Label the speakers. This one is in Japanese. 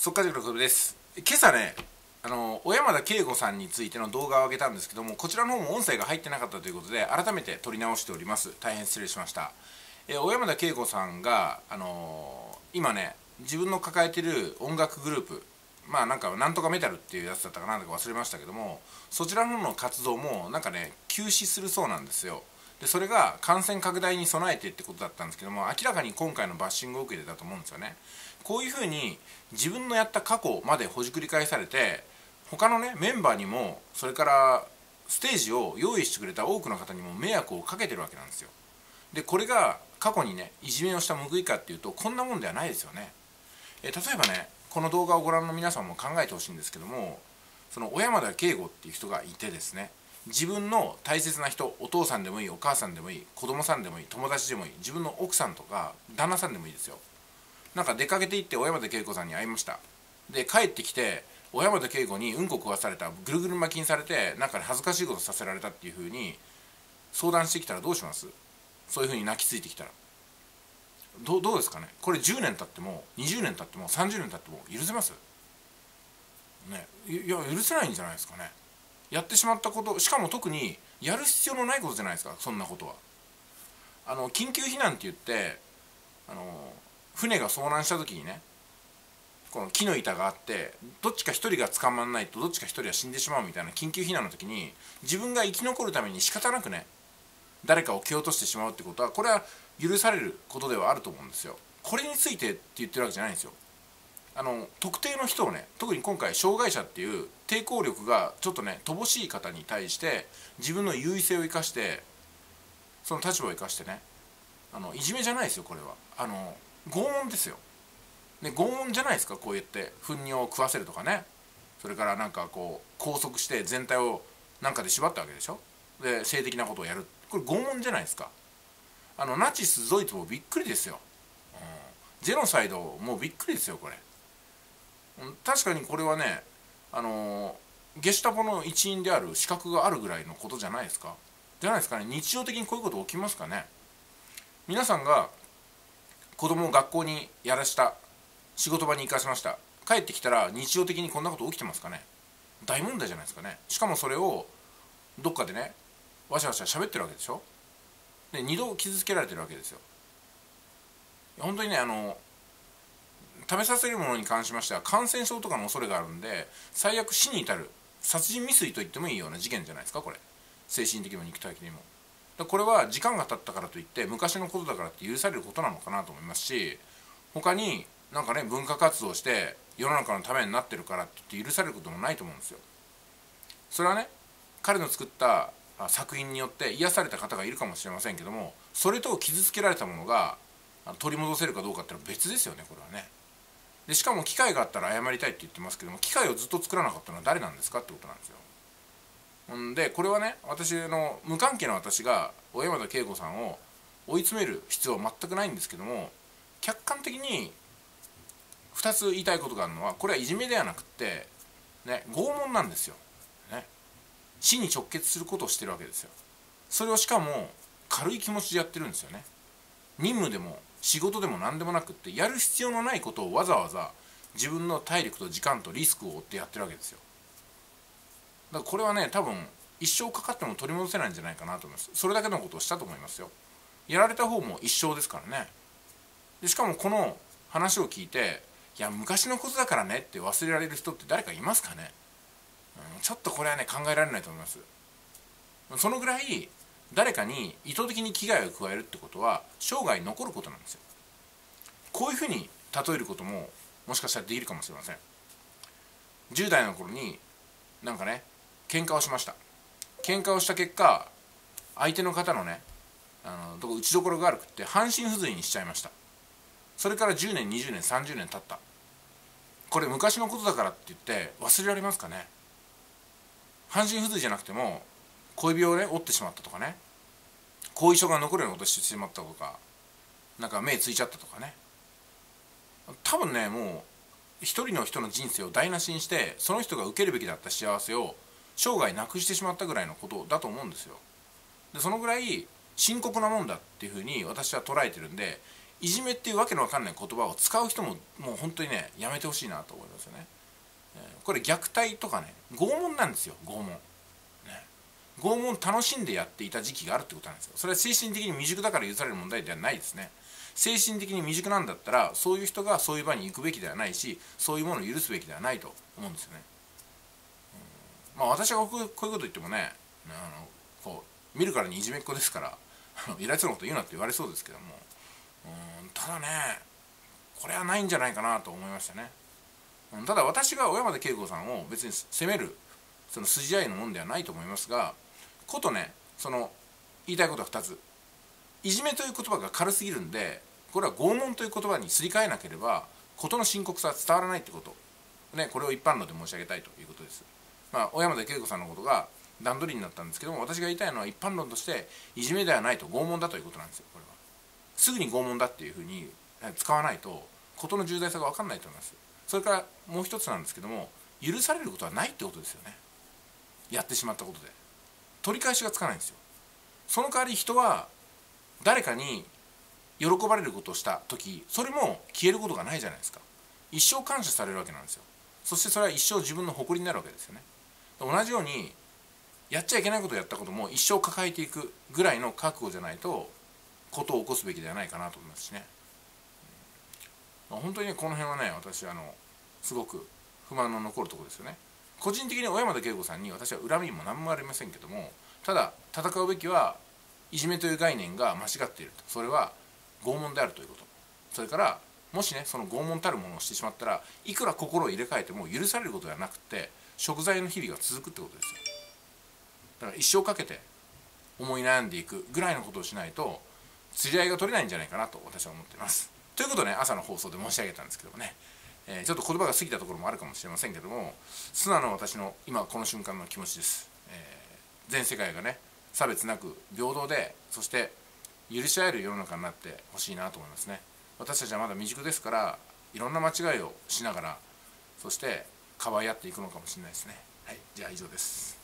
Speaker 1: 速稼塾の久保です。今朝ねあの小山田圭吾さんについての動画を上げたんですけどもこちらの方も音声が入ってなかったということで改めて撮り直しております。大変失礼しました。え小山田圭吾さんがあの今ね自分の抱えてる音楽グループまあなんかなんとかメタルっていうやつだったかなんだか忘れましたけどもそちらの方の活動もなんかね休止するそうなんですよ。でそれが感染拡大に備えてってことだったんですけども明らかに今回のバッシングを受けてたと思うんですよね。こういうふうに自分のやった過去までほじくり返されて他のねメンバーにもそれからステージを用意してくれた多くの方にも迷惑をかけてるわけなんですよ。でこれが過去にねいじめをした報いかっていうとこんなもんではないですよね。え例えばねこの動画をご覧の皆さんも考えてほしいんですけどもその小山田圭吾っていう人がいてですね自分の大切な人お父さんでもいいお母さんでもいい子供さんでもいい友達でもいい自分の奥さんとか旦那さんでもいいですよ。なんか出かけて行って小山田圭子さんに会いました。で帰ってきて小山田圭子にうんこ食わされたぐるぐる巻きにされてなんか恥ずかしいことさせられたっていうふうに相談してきたらどうします？そういうふうに泣きついてきたら。どどうですかね？これ10年経っても20年経っても30年経っても許せます？ねいや許せないんじゃないですかね。やってしまったことしかも特にやる必要のないことじゃないですかそんなことは。あの緊急避難って言ってあの船が遭難した時にねこの木の板があってどっちか1人が捕まらないとどっちか1人は死んでしまうみたいな緊急避難の時に自分が生き残るために仕方なくね誰かを蹴落としてしまうってことはこれは許されることではあると思うんですよ。これについてって言ってるわけじゃないんですよ。あの特定の人をね特に今回障害者っていう抵抗力がちょっとね乏しい方に対して自分の優位性を生かしてその立場を生かしてねあのいじめじゃないですよこれは。あの拷問ですよ、ね、拷問じゃないですかこう言って糞尿を食わせるとかね。それからなんかこう拘束して全体をなんかで縛ったわけでしょ。で性的なことをやる。これ拷問じゃないですか。あのナチスドイツもびっくりですよ、うん、ジェノサイドもびっくりですよこれ。確かにこれはねあのゲシュタポの一員である資格があるぐらいのことじゃないですか。じゃないですかね。日常的にこういうこと起きますかね。皆さんが子供を学校にやらした仕事場に行かせました。帰ってきたら日常的にこんなこと起きてますかね。大問題じゃないですかね。しかもそれをどっかでねわしゃわしゃ喋ってるわけでしょ。で2度傷つけられてるわけですよ。本当にねあの食べさせるものに関しましては感染症とかの恐れがあるんで最悪死に至る殺人未遂と言ってもいいような事件じゃないですかこれ。精神的にも肉体的にも。これは時間が経ったからといって昔のことだからって許されることなのかなと思いますし他になんかね文化活動して世の中のためになってるからって言って許されることもないと思うんですよ。それはね彼の作った作品によって癒された方がいるかもしれませんけどもそれと傷つけられたものが取り戻せるかどうかっていうのは別ですよねこれはね。でしかも機会があったら謝りたいって言ってますけども機会をずっと作らなかったのは誰なんですかってことなんですよ。んでこれはね私の無関係な私が小山田圭吾さんを追い詰める必要は全くないんですけども客観的に2つ言いたいことがあるのはこれはいじめではなくってね拷問なんですよ、ね、死に直結することをしてるわけですよ。それをしかも軽い気持ちでやってるんですよね。任務でも仕事でも何でもなくってやる必要のないことをわざわざ自分の体力と時間とリスクを負ってやってるわけですよ。だからこれはね多分一生かかっても取り戻せないんじゃないかなと思います。それだけのことをしたと思いますよ。やられた方も一生ですからね。でしかもこの話を聞いていや昔のことだからねって忘れられる人って誰かいますかね、うん、ちょっとこれはね考えられないと思います。そのぐらい誰かに意図的に危害を加えるってことは生涯残ることなんですよ。こういうふうに例えることももしかしたらできるかもしれません。10代の頃になんかね喧嘩をしました。喧嘩をした結果相手の方のねあの打ちどころが悪くって半身不随にしちゃいました。それから10年20年30年経った。これ昔のことだからって言って忘れられますかね？半身不随じゃなくても小指をね折ってしまったとかね。後遺症が残るようなことしてしまったとか。なんか目ついちゃったとかね。多分ねもう一人の人の人生を台無しにしてその人が受けるべきだった幸せを生涯なくしてしまったぐらいのことだと思うんですよ。でそのぐらい深刻なもんだっていうふうに私は捉えてるんでいじめっていうわけのわかんない言葉を使う人ももう本当にねやめてほしいなと思いますよね、これ虐待とかね拷問なんですよ拷問、拷問楽しんでやっていた時期があるってことなんですよ。それは精神的に未熟だから許される問題ではないですね。精神的に未熟なんだったらそういう人がそういう場に行くべきではないしそういうものを許すべきではないと思うんですよね、まあ私がこういうこと言ってもねあのこう見るからにいじめっ子ですからイラつのこと言うなって言われそうですけどもうんただねこれはないんじゃないかなと思いましたね、ただ私が小山田圭吾さんを別に責めるその筋合いのもんではないと思いますがことねその言いたいことは2つ。いじめという言葉が軽すぎるんでこれは拷問という言葉にすり替えなければ事の深刻さは伝わらないってこと。ねこれを一般論で申し上げたいということです。まあ小山田圭吾さんのことが段取りになったんですけども私が言いたいのは一般論としていじめではないと拷問だということなんですよこれは。すぐに拷問だっていうふうに使わないと事の重大さが分かんないと思います。それからもう一つなんですけども許されることはないってことですよね。やってしまったことで。取り返しがつかないんですよ。その代わり人は誰かに喜ばれることをした時それも消えることがないじゃないですか。一生感謝されるわけなんですよ。そしてそれは一生自分の誇りになるわけですよね。同じようにやっちゃいけないことをやったことも一生抱えていくぐらいの覚悟じゃないとことを起こすべきではないかなと思いますしね、本当にねこの辺はね私あのすごく不満の残るとこですよね。個人的に小山田圭吾さんに私は恨みも何もありませんけどもただ戦うべきはいじめという概念が間違っていると。それは拷問であるということ。それからもしねその拷問たるものをしてしまったらいくら心を入れ替えても許されることではなくて食材の日々が続くってことですよ。だから一生かけて思い悩んでいくぐらいのことをしないと釣り合いが取れないんじゃないかなと私は思っています。ということで、ね、朝の放送で申し上げたんですけどもね、えー、ちょっと言葉が過ぎたところもあるかもしれませんけども素直な私の今この瞬間の気持ちです、えー、全世界がね差別なく平等でそして許し合える世の中になってほしいなと思いますね。私たちはまだ未熟ですからいろんな間違いをしながらそしてかわい合っていくのかもしれないですね。はいじゃあ以上です。